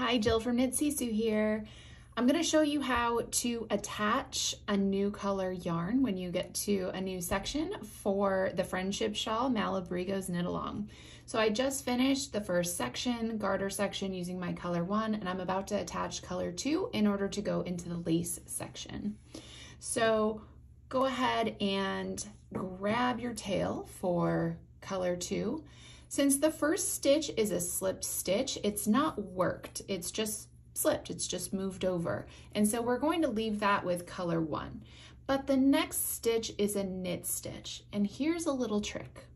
Hi, Jill from Knit Sisu here. I'm going to show you how to attach a new color yarn when you get to a new section for the Friendship Shawl Malabrigo's Knit Along. So I just finished the first section, garter section, using my color one, and I'm about to attach color two in order to go into the lace section. So go ahead and grab your tail for color two. Since the first stitch is a slipped stitch, it's not worked, it's just slipped, it's just moved over. And so we're going to leave that with color one. But the next stitch is a knit stitch. And here's a little trick.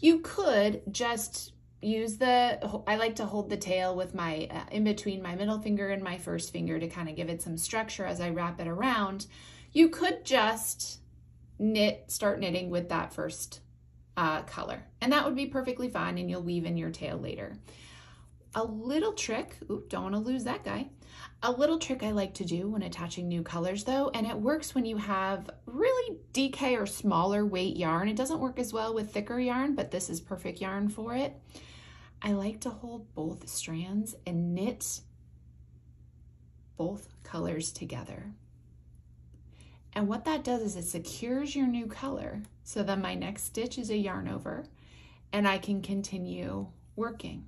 You could just use the, I like to hold the tail with my, uh, in between my middle finger and my first finger to kind of give it some structure as I wrap it around. You could just knit, start knitting with that first uh, color. And that would be perfectly fine and you'll weave in your tail later. A little trick, oop, don't wanna lose that guy. A little trick I like to do when attaching new colors though, and it works when you have really DK or smaller weight yarn. It doesn't work as well with thicker yarn, but this is perfect yarn for it. I like to hold both strands and knit both colors together. And what that does is it secures your new color. So then my next stitch is a yarn over and I can continue working.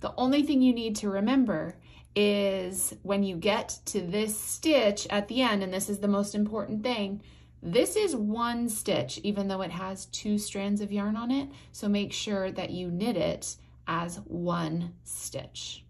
The only thing you need to remember is when you get to this stitch at the end, and this is the most important thing, this is one stitch, even though it has two strands of yarn on it. So make sure that you knit it as one stitch.